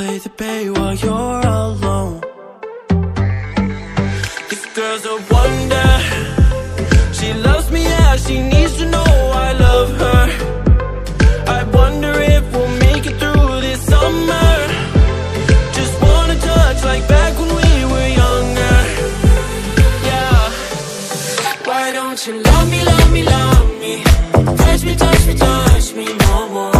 play the bay while you're alone. This girl's a wonder. She loves me as she needs to know I love her. I wonder if we'll make it through this summer. Just wanna touch like back when we were younger. Yeah. Why don't you love me, love me, love me? Touch me, touch me, touch me no more.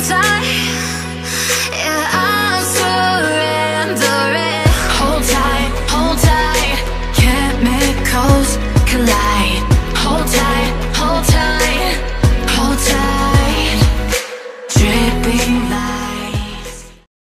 time